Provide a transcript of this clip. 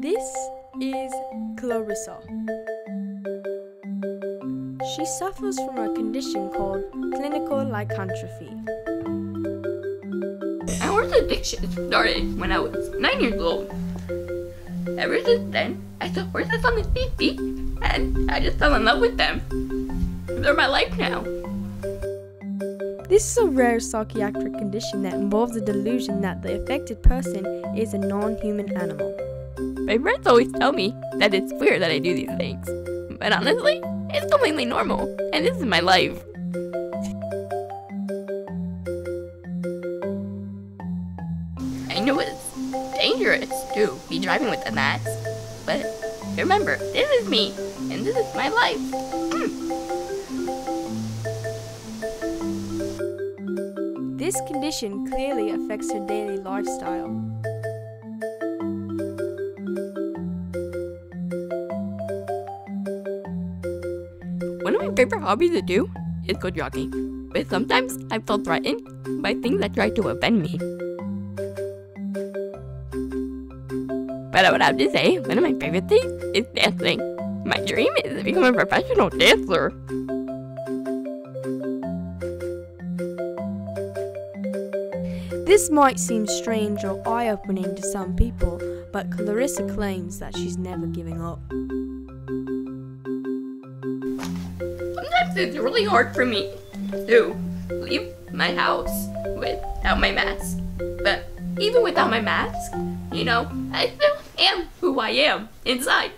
This is Klarissa. She suffers from a condition called clinical lycanthropy. My horse addiction started when I was 9 years old. Ever since then, I saw horses on the TV and I just fell in love with them. They're my life now. This is a rare psychiatric condition that involves a delusion that the affected person is a non human animal. My friends always tell me that it's weird that I do these things. But honestly, it's completely normal, and this is my life. I know it's dangerous to be driving with a mask, but remember, this is me, and this is my life. Hmm. This condition clearly affects her daily lifestyle. Favorite hobby to do is go jogging, but sometimes I feel threatened by things that try to offend me. But I would have to say, one of my favorite things is dancing. My dream is to become a professional dancer. This might seem strange or eye opening to some people, but Klarissa claims that she's never giving up. It's really hard for me to leave my house without my mask. But even without my mask, you know, I still am who I am inside.